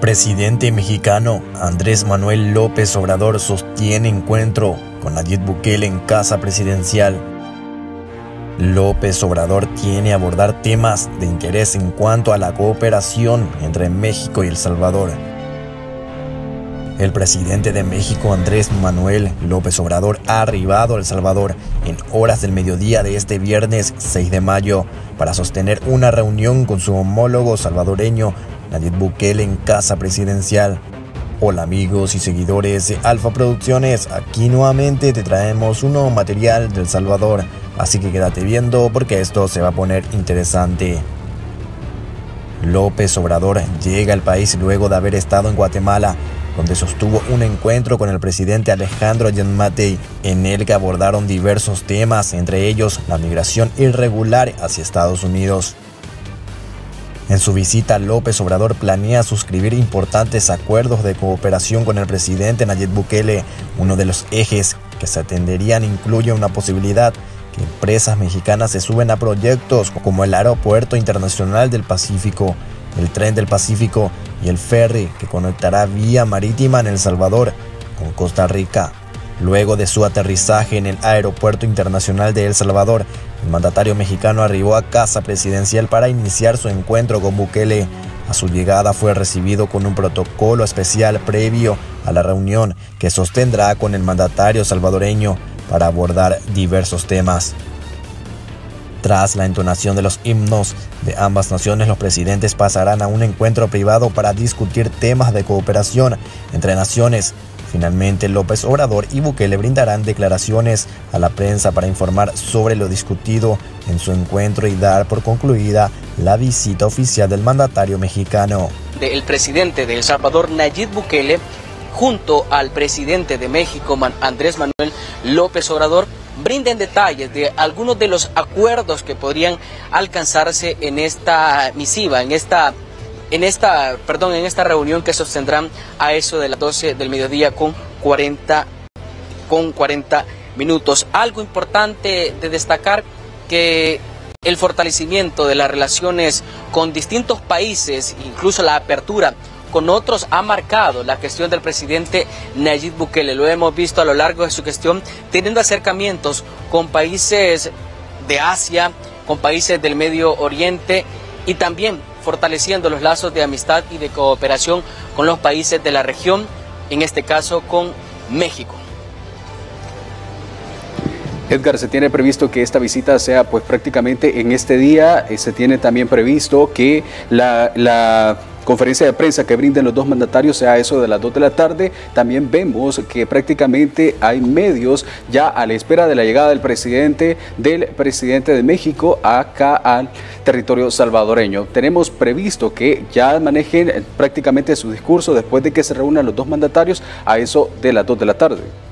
Presidente mexicano Andrés Manuel López Obrador sostiene encuentro con Nayib Bukele en casa presidencial. López Obrador tiene abordar temas de interés en cuanto a la cooperación entre México y El Salvador. El presidente de México, Andrés Manuel López Obrador, ha arribado a El Salvador en horas del mediodía de este viernes 6 de mayo para sostener una reunión con su homólogo salvadoreño Nayib Bukele en casa presidencial. Hola amigos y seguidores de Alfa Producciones, aquí nuevamente te traemos un nuevo material del Salvador, así que quédate viendo porque esto se va a poner interesante. López Obrador llega al país luego de haber estado en Guatemala, donde sostuvo un encuentro con el presidente Alejandro Yanmatei, en el que abordaron diversos temas, entre ellos la migración irregular hacia Estados Unidos. En su visita, López Obrador planea suscribir importantes acuerdos de cooperación con el presidente Nayib Bukele. Uno de los ejes que se atenderían incluye una posibilidad que empresas mexicanas se suben a proyectos como el Aeropuerto Internacional del Pacífico, el Tren del Pacífico y el ferry que conectará vía marítima en El Salvador con Costa Rica. Luego de su aterrizaje en el Aeropuerto Internacional de El Salvador, el mandatario mexicano arribó a casa presidencial para iniciar su encuentro con Bukele. A su llegada fue recibido con un protocolo especial previo a la reunión que sostendrá con el mandatario salvadoreño para abordar diversos temas. Tras la entonación de los himnos de ambas naciones, los presidentes pasarán a un encuentro privado para discutir temas de cooperación entre naciones Finalmente, López Obrador y Bukele brindarán declaraciones a la prensa para informar sobre lo discutido en su encuentro y dar por concluida la visita oficial del mandatario mexicano. El presidente de El Salvador, Nayib Bukele, junto al presidente de México, Andrés Manuel López Obrador, brinden detalles de algunos de los acuerdos que podrían alcanzarse en esta misiva, en esta en esta, perdón, en esta reunión que sostendrán a eso de las 12 del mediodía con 40, con 40 minutos. Algo importante de destacar que el fortalecimiento de las relaciones con distintos países, incluso la apertura con otros, ha marcado la gestión del presidente Nayib Bukele. Lo hemos visto a lo largo de su gestión, teniendo acercamientos con países de Asia, con países del Medio Oriente y también fortaleciendo los lazos de amistad y de cooperación con los países de la región, en este caso con México. Edgar, se tiene previsto que esta visita sea pues prácticamente en este día, eh, se tiene también previsto que la, la conferencia de prensa que brinden los dos mandatarios sea eso de las 2 de la tarde. También vemos que prácticamente hay medios ya a la espera de la llegada del presidente, del presidente de México acá al territorio salvadoreño. Tenemos previsto que ya manejen prácticamente su discurso después de que se reúnan los dos mandatarios a eso de las 2 de la tarde.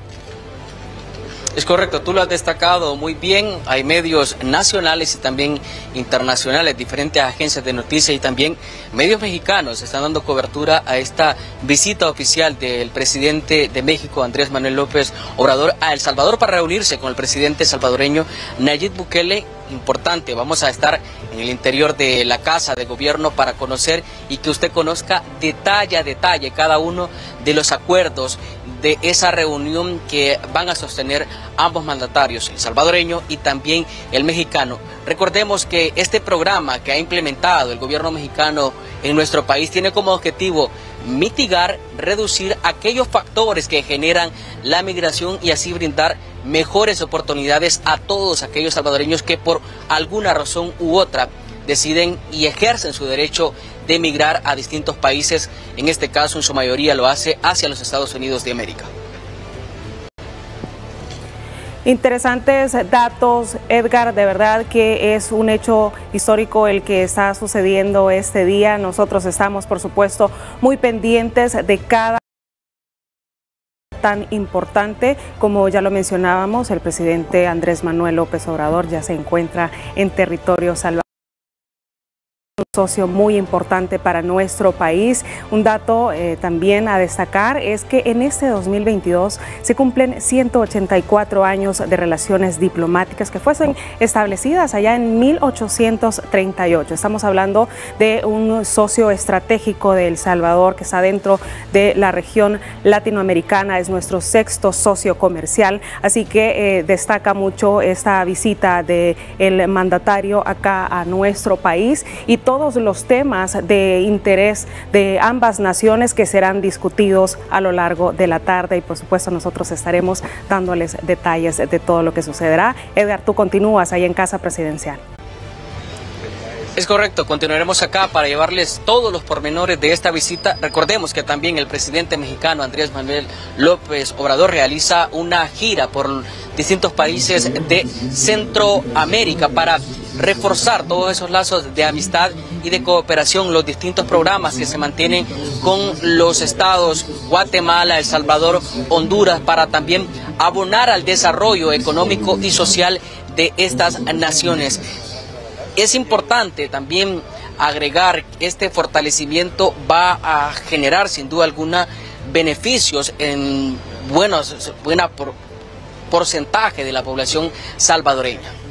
Es correcto, tú lo has destacado muy bien. Hay medios nacionales y también internacionales, diferentes agencias de noticias y también medios mexicanos están dando cobertura a esta visita oficial del presidente de México, Andrés Manuel López Obrador, a El Salvador para reunirse con el presidente salvadoreño Nayib Bukele. Importante, vamos a estar en el interior de la casa de gobierno para conocer y que usted conozca detalle a detalle cada uno de los acuerdos de esa reunión que van a sostener ambos mandatarios, el salvadoreño y también el mexicano. Recordemos que este programa que ha implementado el gobierno mexicano en nuestro país tiene como objetivo mitigar, reducir aquellos factores que generan la migración y así brindar mejores oportunidades a todos aquellos salvadoreños que por alguna razón u otra deciden y ejercen su derecho de emigrar a distintos países, en este caso en su mayoría lo hace hacia los Estados Unidos de América. Interesantes datos, Edgar, de verdad que es un hecho histórico el que está sucediendo este día. Nosotros estamos, por supuesto, muy pendientes de cada tan importante como ya lo mencionábamos, el presidente Andrés Manuel López Obrador ya se encuentra en territorio salvadoreño socio muy importante para nuestro país. Un dato eh, también a destacar es que en este 2022 se cumplen 184 años de relaciones diplomáticas que fuesen establecidas allá en 1838. Estamos hablando de un socio estratégico de El Salvador que está dentro de la región latinoamericana, es nuestro sexto socio comercial, así que eh, destaca mucho esta visita del el mandatario acá a nuestro país y los temas de interés de ambas naciones que serán discutidos a lo largo de la tarde y por supuesto nosotros estaremos dándoles detalles de todo lo que sucederá. Edgar, tú continúas ahí en Casa Presidencial. Es correcto, continuaremos acá para llevarles todos los pormenores de esta visita. Recordemos que también el presidente mexicano Andrés Manuel López Obrador realiza una gira por distintos países de Centroamérica para reforzar todos esos lazos de amistad y de cooperación, los distintos programas que se mantienen con los estados Guatemala, El Salvador, Honduras, para también abonar al desarrollo económico y social de estas naciones. Es importante también agregar este fortalecimiento va a generar sin duda alguna beneficios en buenos, buena porcentaje de la población salvadoreña.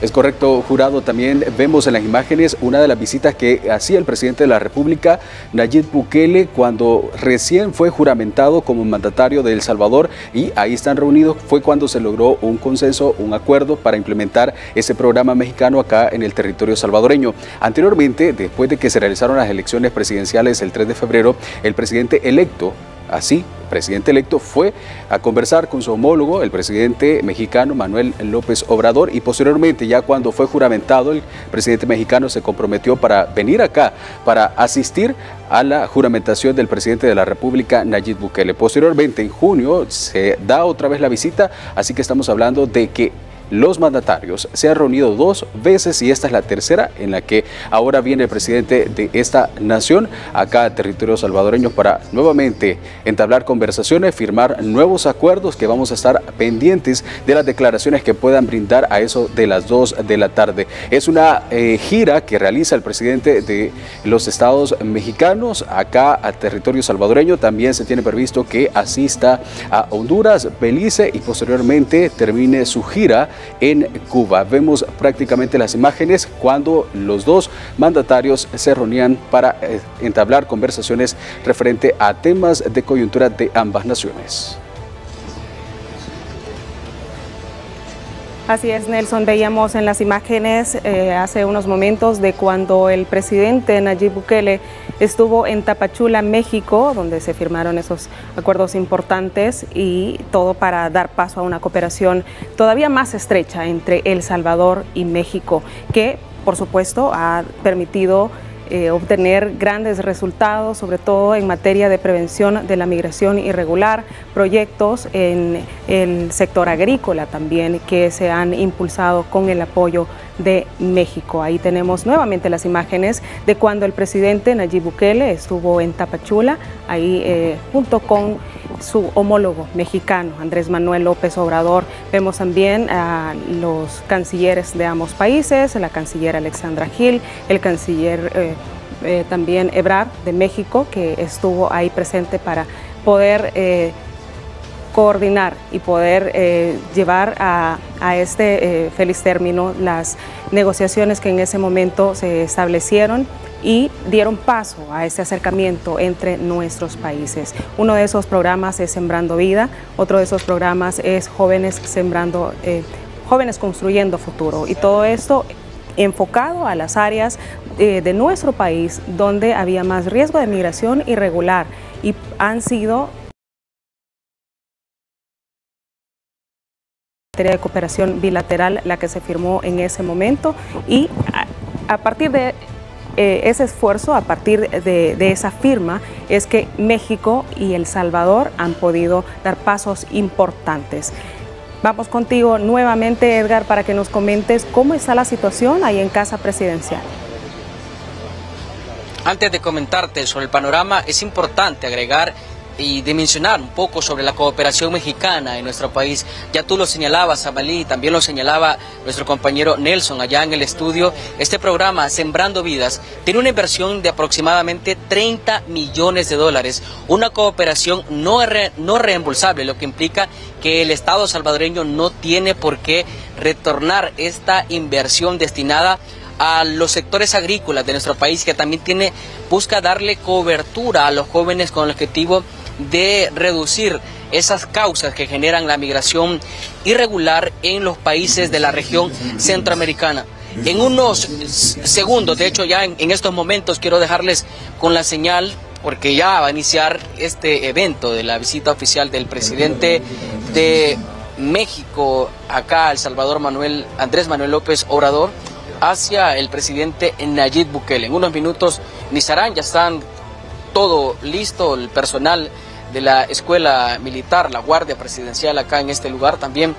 Es correcto, jurado. También vemos en las imágenes una de las visitas que hacía el presidente de la República, Nayib Bukele, cuando recién fue juramentado como mandatario de El Salvador y ahí están reunidos. Fue cuando se logró un consenso, un acuerdo para implementar ese programa mexicano acá en el territorio salvadoreño. Anteriormente, después de que se realizaron las elecciones presidenciales el 3 de febrero, el presidente electo Así, el presidente electo fue a conversar con su homólogo, el presidente mexicano Manuel López Obrador, y posteriormente, ya cuando fue juramentado, el presidente mexicano se comprometió para venir acá, para asistir a la juramentación del presidente de la República, Nayib Bukele. Posteriormente, en junio, se da otra vez la visita, así que estamos hablando de que los mandatarios se han reunido dos veces y esta es la tercera en la que ahora viene el presidente de esta nación acá a territorio salvadoreño para nuevamente entablar conversaciones, firmar nuevos acuerdos que vamos a estar pendientes de las declaraciones que puedan brindar a eso de las dos de la tarde. Es una eh, gira que realiza el presidente de los estados mexicanos acá a territorio salvadoreño. También se tiene previsto que asista a Honduras, Belice y posteriormente termine su gira en Cuba. Vemos prácticamente las imágenes cuando los dos mandatarios se reunían para eh, entablar conversaciones referente a temas de coyuntura de ambas naciones. Así es, Nelson. Veíamos en las imágenes eh, hace unos momentos de cuando el presidente Nayib Bukele estuvo en Tapachula, México, donde se firmaron esos acuerdos importantes y todo para dar paso a una cooperación todavía más estrecha entre El Salvador y México, que por supuesto ha permitido eh, obtener grandes resultados, sobre todo en materia de prevención de la migración irregular, proyectos en el sector agrícola también que se han impulsado con el apoyo de México. Ahí tenemos nuevamente las imágenes de cuando el presidente Nayib Bukele estuvo en Tapachula, ahí eh, junto con su homólogo mexicano, Andrés Manuel López Obrador. Vemos también a los cancilleres de ambos países, la canciller Alexandra Gil, el canciller eh, eh, también Ebrard de México, que estuvo ahí presente para poder coordinar y poder llevar a, a este feliz término las negociaciones que en ese momento se establecieron y dieron paso a ese acercamiento entre nuestros países. Uno de esos programas es Sembrando Vida, otro de esos programas es Jóvenes Sembrando, eh, Jóvenes Construyendo Futuro y todo esto enfocado a las áreas eh, de nuestro país donde había más riesgo de migración irregular y han sido de cooperación bilateral la que se firmó en ese momento y a partir de eh, ese esfuerzo, a partir de, esa firma, es que México y El Salvador han podido dar pasos importantes. Vamos contigo nuevamente, Edgar, para que nos comentes cómo está la situación ahí en Casa Presidencial. Antes de comentarte sobre el panorama, es importante agregar y dimensionar un poco sobre la cooperación mexicana en nuestro país. Ya tú lo señalabas, Amalí, también lo señalaba nuestro compañero Nelson allá en el estudio. Este programa, Sembrando Vidas, tiene una inversión de aproximadamente 30 millones de dólares, una cooperación no, no reembolsable, lo que implica que el Estado salvadoreño no tiene por qué retornar esta inversión destinada a los sectores agrícolas de nuestro país que también tiene busca darle cobertura a los jóvenes con el objetivo de reducir esas causas que generan la migración irregular en los países de la región centroamericana. En unos segundos, de hecho ya en, en estos momentos quiero dejarles con la señal porque ya va a iniciar este evento de la visita oficial del presidente de México acá El Salvador Manuel Andrés Manuel López Obrador hacia el presidente Nayib Bukele. En unos minutos iniciarán, ya están todo listo, el personal de la escuela militar, la guardia presidencial acá en este lugar también.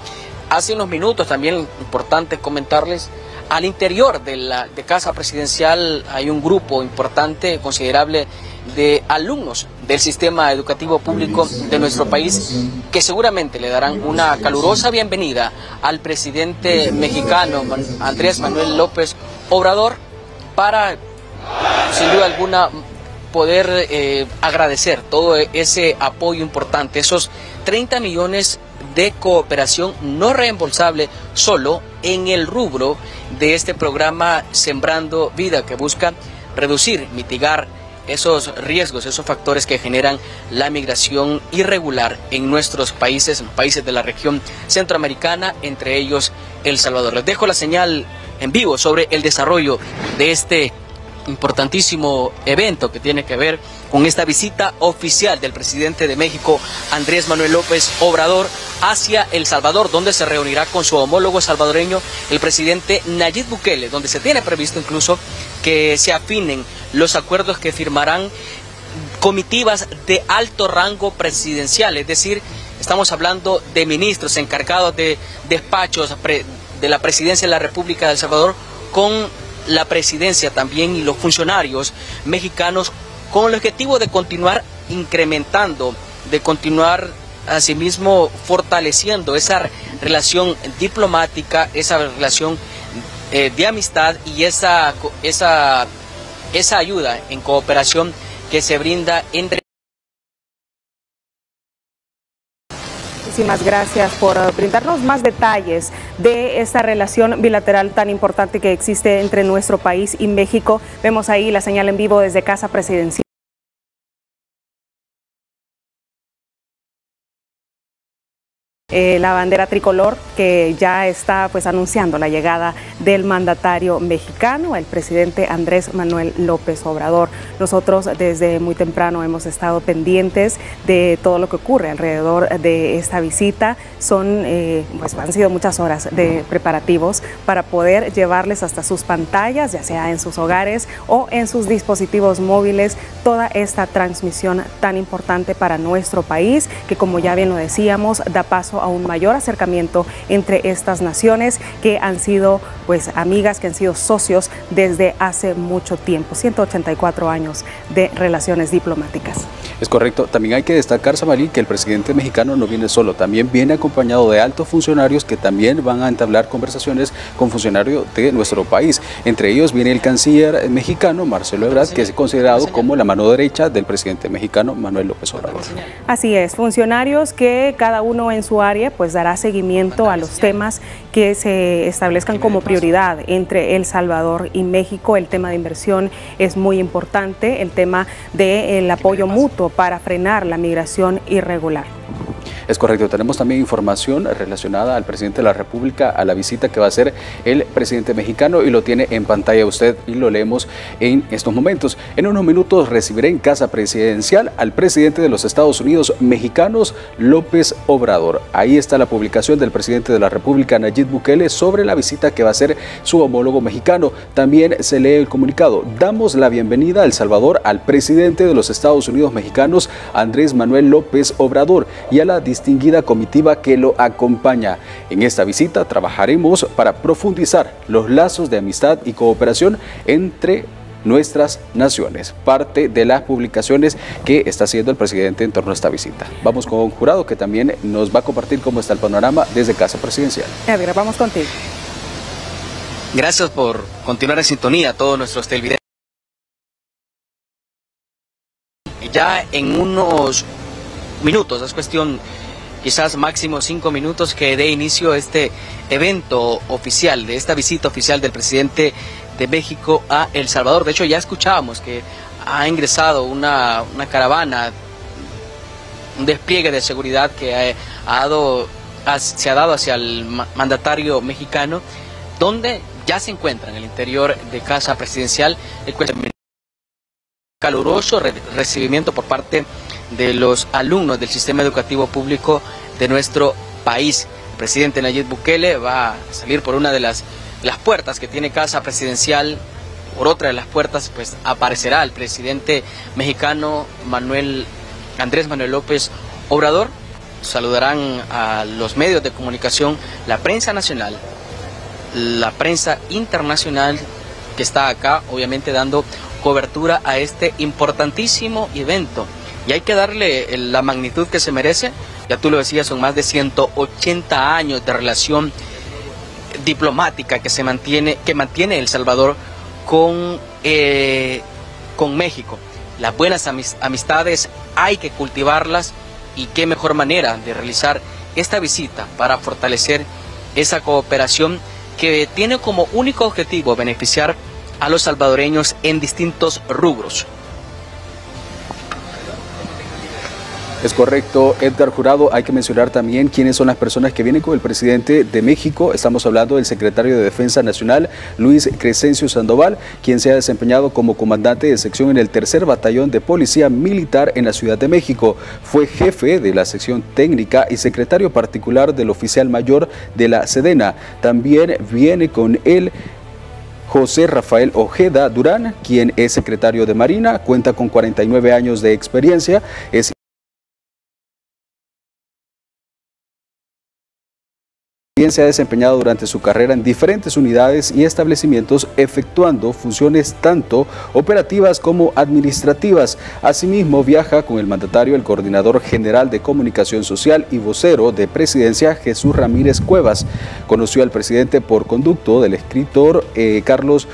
Hace unos minutos también importante comentarles, al interior de la de casa presidencial hay un grupo importante, considerable de alumnos del sistema educativo público de nuestro país que seguramente le darán una calurosa bienvenida al presidente mexicano Andrés Manuel López Obrador para, sin duda alguna, poder eh, agradecer todo ese apoyo importante, esos 30 millones de cooperación no reembolsable solo en el rubro de este programa Sembrando Vida que busca reducir, mitigar esos riesgos, esos factores que generan la migración irregular en nuestros países, en países de la región centroamericana, entre ellos El Salvador. Les dejo la señal en vivo sobre el desarrollo de este importantísimo evento que tiene que ver con esta visita oficial del presidente de México, Andrés Manuel López Obrador, hacia El Salvador, donde se reunirá con su homólogo salvadoreño, el presidente Nayib Bukele, donde se tiene previsto incluso que se afinen los acuerdos que firmarán comitivas de alto rango presidencial, es decir, estamos hablando de ministros encargados de despachos de la presidencia de la República de El Salvador con la presidencia también y los funcionarios mexicanos con el objetivo de continuar incrementando, de continuar asimismo fortaleciendo esa relación diplomática, esa relación eh, de amistad y esa, esa, esa ayuda en cooperación que se brinda entre Muchísimas gracias por brindarnos más detalles de esta relación bilateral tan importante que existe entre nuestro país y México. Vemos ahí la señal en vivo desde Casa Presidencial. Eh, la bandera tricolor que ya está pues anunciando la llegada del mandatario mexicano, el presidente Andrés Manuel López Obrador. Nosotros desde muy temprano hemos estado pendientes de todo lo que ocurre alrededor de esta visita. Son, eh, pues han sido muchas horas de preparativos para poder llevarles hasta sus pantallas, ya sea en sus hogares o en sus dispositivos móviles, toda esta transmisión tan importante para nuestro país, que como ya bien lo decíamos, da paso a un mayor acercamiento entre estas naciones que han sido pues amigas, que han sido socios desde hace mucho tiempo, 184 años de relaciones diplomáticas. Es correcto. También hay que destacar, Samalí, que el presidente mexicano no viene solo, también viene acompañado de altos funcionarios que también van a entablar conversaciones con funcionarios de nuestro país. Entre ellos viene el canciller mexicano, Marcelo Ebrard, que es considerado como la mano derecha del presidente mexicano, Manuel López Obrador. Así es, funcionarios que cada uno en su área pues dará seguimiento a los temas que se establezcan como prioridad entre El Salvador y México. El tema de inversión es muy importante, el tema del apoyo mutuo para frenar la migración irregular. Es correcto, tenemos también información relacionada al presidente de la República, a la visita que va a hacer el presidente mexicano y lo tiene en pantalla usted y lo leemos en estos momentos. En unos minutos recibiré en casa presidencial al presidente de los Estados Unidos mexicanos, López Obrador. Ahí está la publicación del presidente de la República, Nayib Bukele, sobre la visita que va a hacer su homólogo mexicano. También se lee el comunicado. Damos la bienvenida a El Salvador al presidente de los Estados Unidos mexicanos, Andrés Manuel López Obrador, y a la distinguida comitiva que lo acompaña. En esta visita trabajaremos para profundizar los lazos de amistad y cooperación entre nuestras naciones. Parte de las publicaciones que está haciendo el presidente en torno a esta visita. Vamos con un jurado que también nos va a compartir cómo está el panorama desde Casa Presidencial. Edgar, vamos contigo. Gracias por continuar en sintonía a todos nuestros televidentes. Ya en unos minutos, es cuestión quizás máximo cinco minutos que dé inicio este evento oficial, de esta visita oficial del presidente de México a El Salvador. De hecho, ya escuchábamos que ha ingresado una, caravana, un despliegue de seguridad que ha, dado, se ha dado hacia el mandatario mexicano, donde ya se encuentra en el interior de Casa Presidencial. El caluroso recibimiento por parte de los alumnos del sistema educativo público de nuestro país. El presidente Nayib Bukele va a salir por una de las, las puertas que tiene Casa Presidencial. Por otra de las puertas, pues aparecerá el presidente mexicano Manuel Andrés Manuel López Obrador. Saludarán a los medios de comunicación, la prensa nacional, la prensa internacional que está acá, obviamente dando cobertura a este importantísimo evento y hay que darle la magnitud que se merece. Ya tú lo decías, son más de 180 años de relación diplomática que se mantiene, que mantiene El Salvador con, eh, con México. Las buenas amistades hay que cultivarlas y qué mejor manera de realizar esta visita para fortalecer esa cooperación que tiene como único objetivo beneficiar a los salvadoreños en distintos rubros. Es correcto, Edgar Jurado. Hay que mencionar también quiénes son las personas que vienen con el presidente de México. Estamos hablando del secretario de Defensa Nacional, Luis Crescencio Sandoval, quien se ha desempeñado como comandante de sección en el tercer batallón de policía militar en la Ciudad de México. Fue jefe de la sección técnica y secretario particular del oficial mayor de la Sedena. También viene con él José Rafael Ojeda Durán, quien es secretario de Marina, cuenta con 49 años de experiencia, se ha desempeñado durante su carrera en diferentes unidades y establecimientos efectuando funciones tanto operativas como administrativas. Asimismo, viaja con el mandatario el coordinador general de comunicación social y vocero de presidencia Jesús Ramírez Cuevas. Conoció al presidente por conducto del escritor eh, Carlos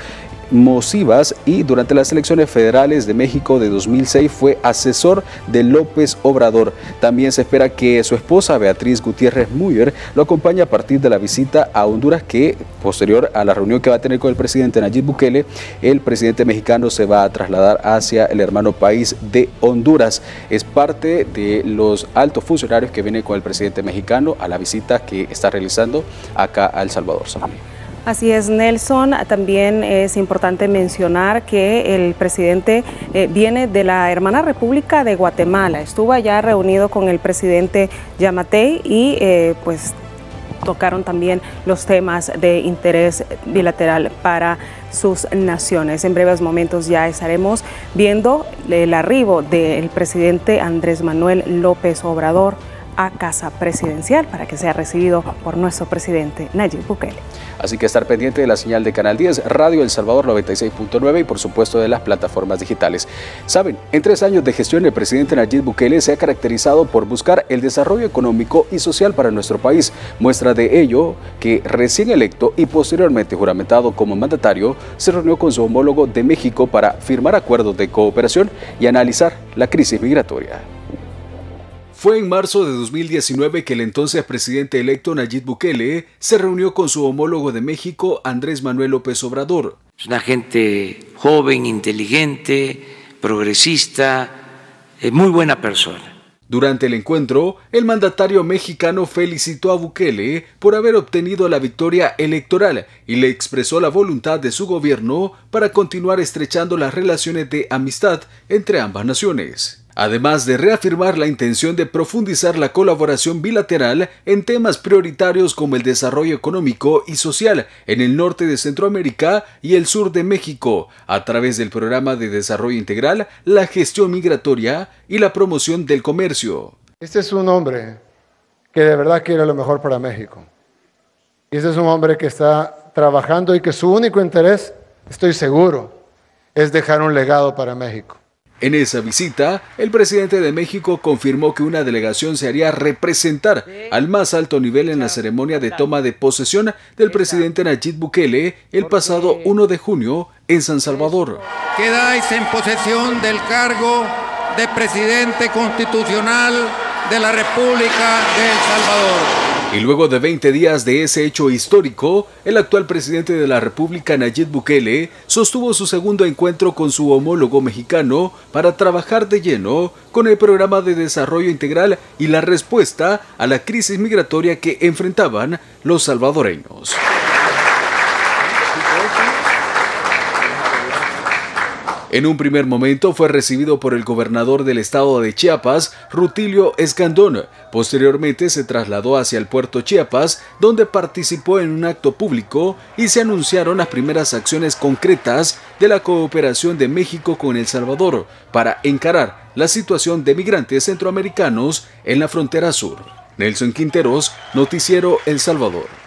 Mosivas y durante las elecciones federales de México de 2006 fue asesor de López Obrador. También se espera que su esposa Beatriz Gutiérrez Muyer lo acompañe a partir de la visita a Honduras que posterior a la reunión que va a tener con el presidente Nayib Bukele, el presidente mexicano se va a trasladar hacia el hermano país de Honduras. Es parte de los altos funcionarios que vienen con el presidente mexicano a la visita que está realizando acá a El Salvador. Así es, Nelson. También es importante mencionar que el presidente eh, viene de la hermana República de Guatemala. Estuvo allá reunido con el presidente Yamatei y eh, pues tocaron también los temas de interés bilateral para sus naciones. En breves momentos ya estaremos viendo el arribo del presidente Andrés Manuel López Obrador a Casa Presidencial para que sea recibido por nuestro presidente Nayib Bukele. Así que estar pendiente de la señal de Canal 10, Radio El Salvador 96.9 y por supuesto de las plataformas digitales. Saben, en tres años de gestión el presidente Nayib Bukele se ha caracterizado por buscar el desarrollo económico y social para nuestro país. Muestra de ello que recién electo y posteriormente juramentado como mandatario, se reunió con su homólogo de México para firmar acuerdos de cooperación y analizar la crisis migratoria. Fue en marzo de 2019 que el entonces presidente electo Nayib Bukele se reunió con su homólogo de México, Andrés Manuel López Obrador. Es una gente joven, inteligente, progresista, eh, muy buena persona. Durante el encuentro, el mandatario mexicano felicitó a Bukele por haber obtenido la victoria electoral y le expresó la voluntad de su gobierno para continuar estrechando las relaciones de amistad entre ambas naciones además de reafirmar la intención de profundizar la colaboración bilateral en temas prioritarios como el desarrollo económico y social en el norte de Centroamérica y el sur de México, a través del programa de desarrollo integral, la gestión migratoria y la promoción del comercio. Este es un hombre que de verdad quiere lo mejor para México. Y este es un hombre que está trabajando y que su único interés, estoy seguro, es dejar un legado para México. En esa visita, el presidente de México confirmó que una delegación se haría representar al más alto nivel en la ceremonia de toma de posesión del presidente Nayib Bukele el pasado 1 de junio en San Salvador. Quedáis en posesión del cargo de presidente constitucional de la República de El Salvador. Y luego de 20 días de ese hecho histórico, el actual presidente de la República, Nayib Bukele, sostuvo su segundo encuentro con su homólogo mexicano para trabajar de lleno con el programa de desarrollo integral y la respuesta a la crisis migratoria que enfrentaban los salvadoreños. En un primer momento fue recibido por el gobernador del estado de Chiapas, Rutilio Escandón. Posteriormente se trasladó hacia el puerto Chiapas, donde participó en un acto público y se anunciaron las primeras acciones concretas de la cooperación de México con El Salvador para encarar la situación de migrantes centroamericanos en la frontera sur. Nelson Quinteros, Noticiero El Salvador.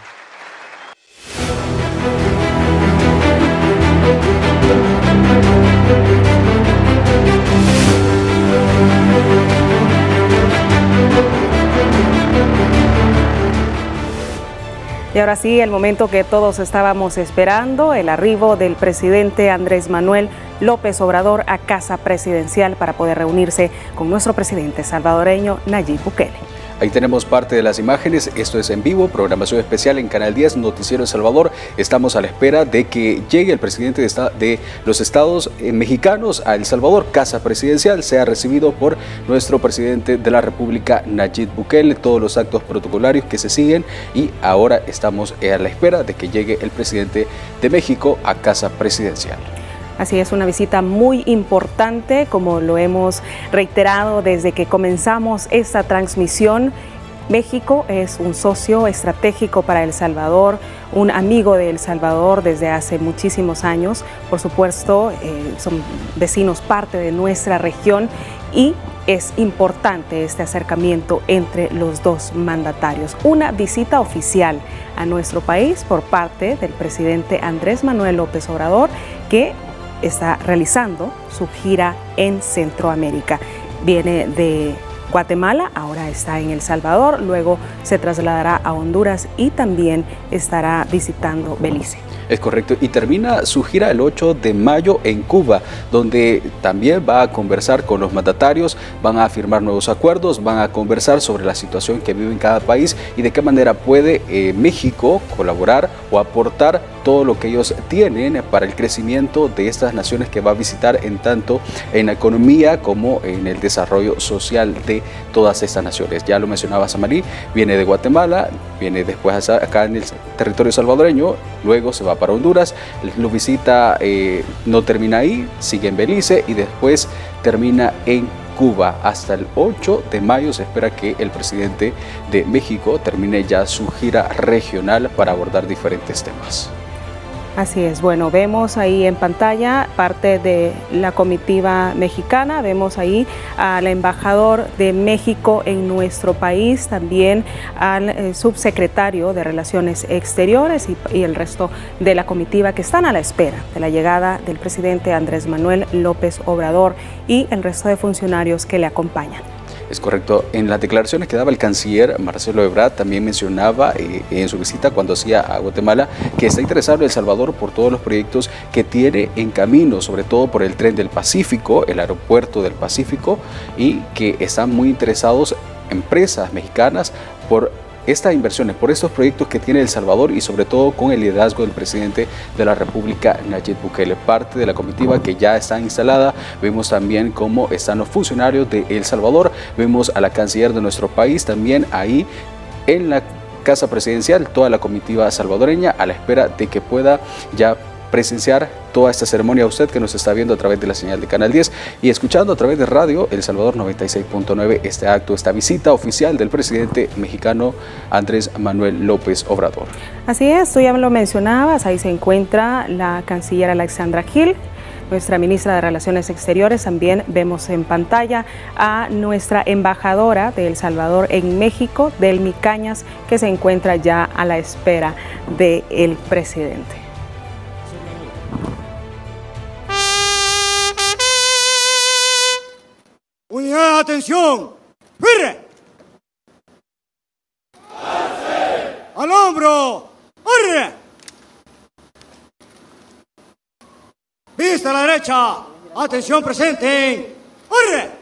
Y ahora sí, el momento que todos estábamos esperando, el arribo del presidente Andrés Manuel López Obrador a Casa Presidencial para poder reunirse con nuestro presidente salvadoreño Nayib Bukele. Ahí tenemos parte de las imágenes, esto es en vivo, programación especial en Canal 10, Noticiero El Salvador. Estamos a la espera de que llegue el presidente de, los estados eh, mexicanos a El Salvador, casa presidencial, sea recibido por nuestro presidente de la República, Nayib Bukele, todos los actos protocolarios que se siguen y ahora estamos a la espera de que llegue el presidente de México a casa presidencial. Así es, una visita muy importante, como lo hemos reiterado desde que comenzamos esta transmisión. México es un socio estratégico para El Salvador, un amigo de El Salvador desde hace muchísimos años. Por supuesto, eh, son vecinos parte de nuestra región y es importante este acercamiento entre los dos mandatarios. Una visita oficial a nuestro país por parte del presidente Andrés Manuel López Obrador, que está realizando su gira en Centroamérica. Viene de Guatemala, ahora está en El Salvador, luego se trasladará a Honduras y también estará visitando Belice. Es correcto. Y termina su gira el 8 de mayo en Cuba, donde también va a conversar con los mandatarios, van a firmar nuevos acuerdos, van a conversar sobre la situación que vive en cada país y de qué manera puede eh, México colaborar o aportar todo lo que ellos tienen para el crecimiento de estas naciones que va a visitar en tanto en la economía como en el desarrollo social de todas estas naciones. Ya lo mencionaba Samarí, viene de Guatemala, viene después acá en el territorio salvadoreño, luego se va para Honduras, lo visita, eh, no termina ahí, sigue en Belice y después termina en Cuba. Hasta el 8 de mayo se espera que el presidente de México termine ya su gira regional para abordar diferentes temas. Así es, bueno, vemos ahí en pantalla parte de la comitiva mexicana, vemos ahí al embajador de México en nuestro país, también al eh, subsecretario de Relaciones Exteriores y, y el resto de la comitiva que están a la espera de la llegada del presidente Andrés Manuel López Obrador y el resto de funcionarios que le acompañan. Es correcto. En las declaraciones que daba el canciller Marcelo Ebrard también mencionaba eh, en su visita cuando hacía a Guatemala que está interesado El Salvador por todos los proyectos que tiene en camino, sobre todo por el tren del Pacífico, el aeropuerto del Pacífico y que están muy interesados empresas mexicanas por estas inversiones, por estos proyectos que tiene El Salvador y sobre todo con el liderazgo del presidente de la República, Nayib Bukele. Parte de la comitiva que ya está instalada, vemos también cómo están los funcionarios de El Salvador, vemos a la canciller de nuestro país también ahí en la Casa Presidencial, toda la comitiva salvadoreña a la espera de que pueda ya presenciar toda esta ceremonia usted que nos está viendo a través de la señal de Canal 10 y escuchando a través de radio El Salvador 96.9 este acto, esta visita oficial del presidente mexicano Andrés Manuel López Obrador. Así es, tú ya lo mencionabas, ahí se encuentra la canciller Alexandra Gil, nuestra ministra de Relaciones Exteriores. También vemos en pantalla a nuestra embajadora de El Salvador en México, Delmi Cañas, que se encuentra ya a la espera del presidente. Atención. ¡Firre! ¡Al hombro! ¡Firre! Vista a la derecha. Atención presente. ¡Firre!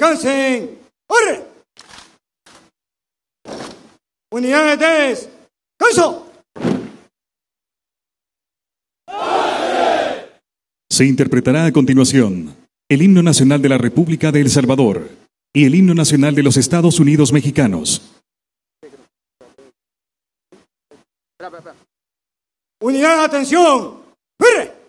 Descansen. ¡Arre! Unidades. ¡Canso! Se interpretará a continuación el himno nacional de la República de El Salvador y el himno nacional de los Estados Unidos mexicanos. Unidad de atención. ¡Firre!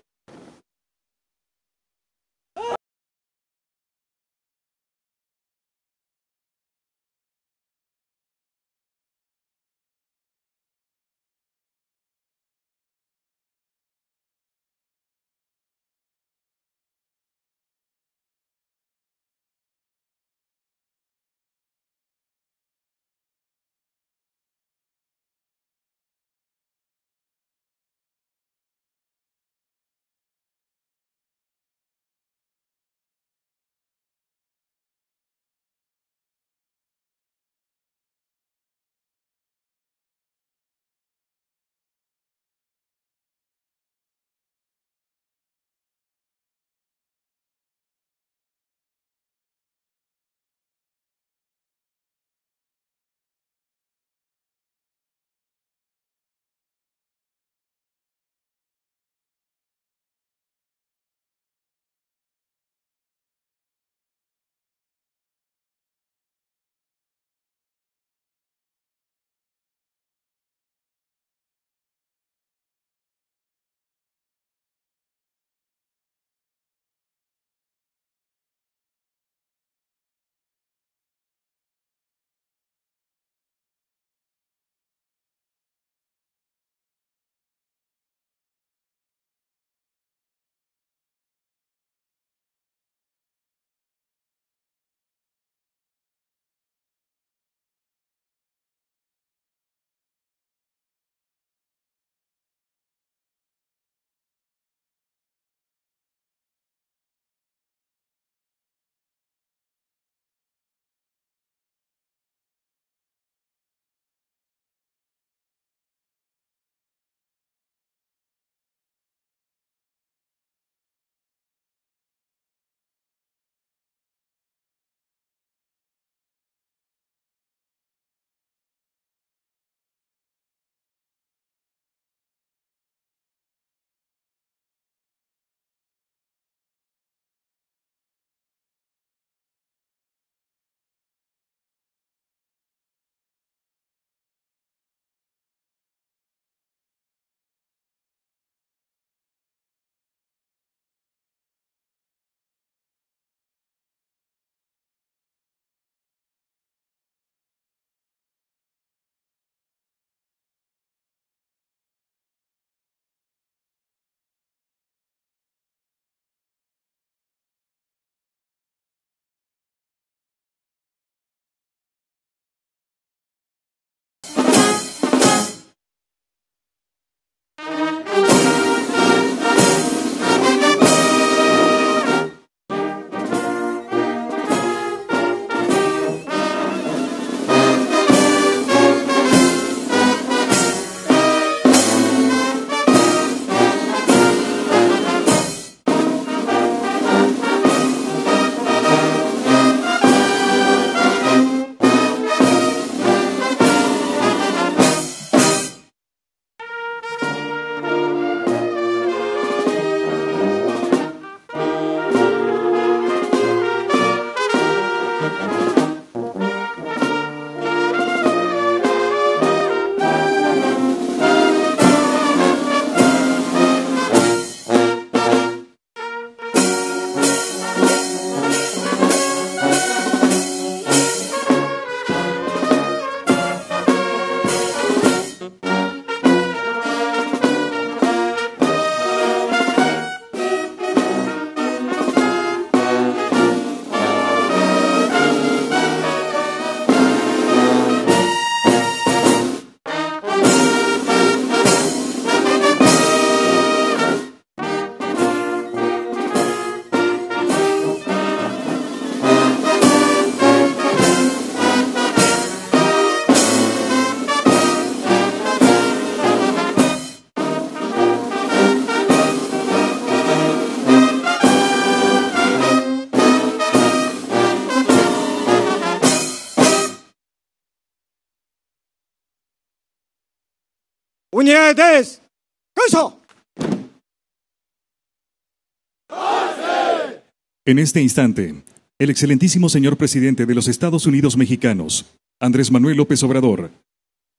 En este instante, el excelentísimo señor presidente de los Estados Unidos mexicanos, Andrés Manuel López Obrador,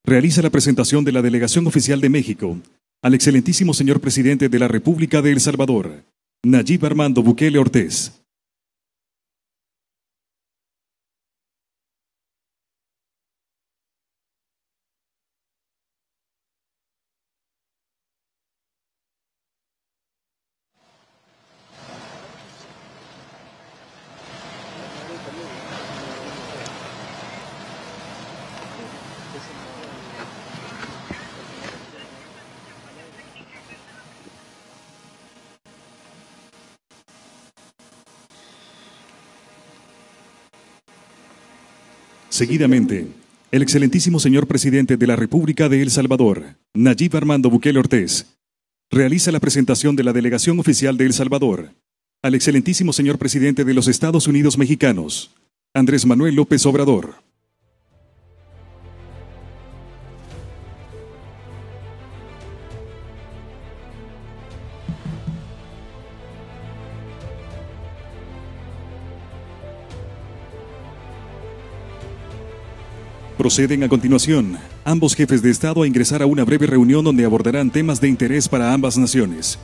realiza la presentación de la delegación oficial de México al excelentísimo señor presidente de la República de El Salvador, Nayib Armando Bukele Ortiz. Seguidamente, el excelentísimo señor presidente de la República de El Salvador, Nayib Armando Bukele Ortiz, realiza la presentación de la delegación oficial de El Salvador al excelentísimo señor presidente de los Estados Unidos mexicanos, Andrés Manuel López Obrador. Proceden a continuación ambos jefes de Estado a ingresar a una breve reunión donde abordarán temas de interés para ambas naciones.